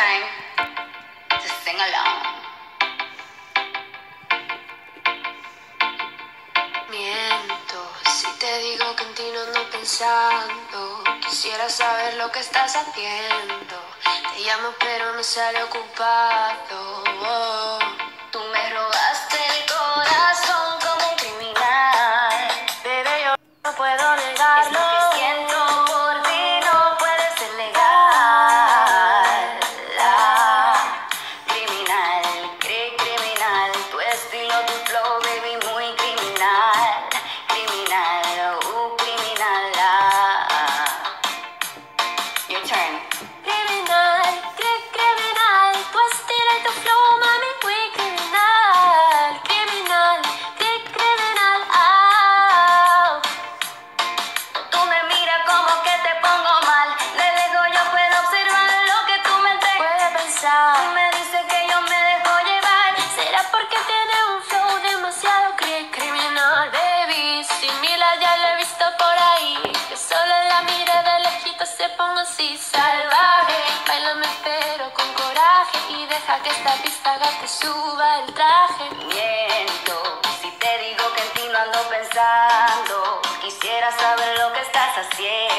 time to sing along. Miento si te digo que en ti no ando pensando. Quisiera saber lo que estás haciendo. Te llamo pero me sale ocupado. Oh. Como que te pongo mal. De lejos yo puedo observar lo que tú me entregas. Puede pensar, Tú me dices que yo me dejo llevar. será porque tiene un flow demasiado cri- criminal, baby. Similar ya lo he visto por ahí. Que solo la mire de lejito se ponga así salvaje. Bailame pero con coraje y deja que esta pista que suba el traje. Quisiera saber lo que estás haciendo.